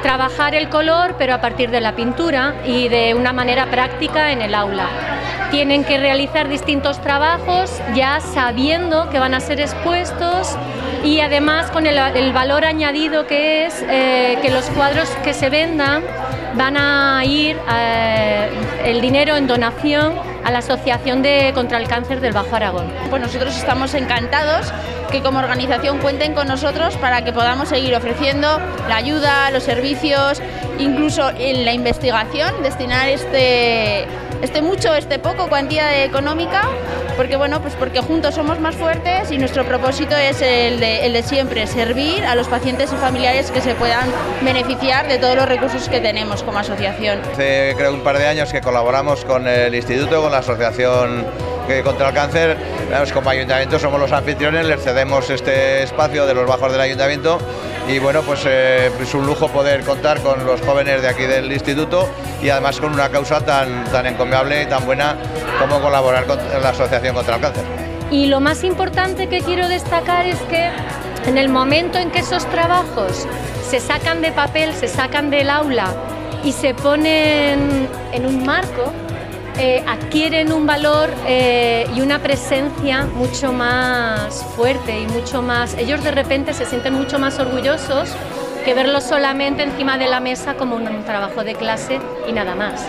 trabajar el color, pero a partir de la pintura y de una manera práctica en el aula. Tienen que realizar distintos trabajos ya sabiendo que van a ser expuestos y además con el, valor añadido que es eh, que los cuadros que se vendan van a ir eh, el dinero en donación a la Asociación de contra el Cáncer del Bajo Aragón. Pues nosotros estamos encantados que como organización cuenten con nosotros para que podamos seguir ofreciendo la ayuda, los servicios, incluso en la investigación, destinar este, este mucho, este poco cuantía económica, porque bueno, pues porque juntos somos más fuertes y nuestro propósito es el de, el de siempre, servir a los pacientes y familiares que se puedan beneficiar de todos los recursos que tenemos como asociación. Hace creo un par de años que colaboramos con el instituto, con la asociación contra el cáncer, como ayuntamiento somos los anfitriones, les cedemos este espacio de los bajos del ayuntamiento y bueno, pues eh, es un lujo poder contar con los jóvenes de aquí del instituto y además con una causa tan, tan encomiable y tan buena como colaborar con la Asociación contra el Cáncer. Y lo más importante que quiero destacar es que en el momento en que esos trabajos se sacan de papel, se sacan del aula y se ponen en un marco, eh, adquieren un valor eh, y una presencia mucho más fuerte y mucho más... Ellos de repente se sienten mucho más orgullosos que verlo solamente encima de la mesa como un trabajo de clase y nada más.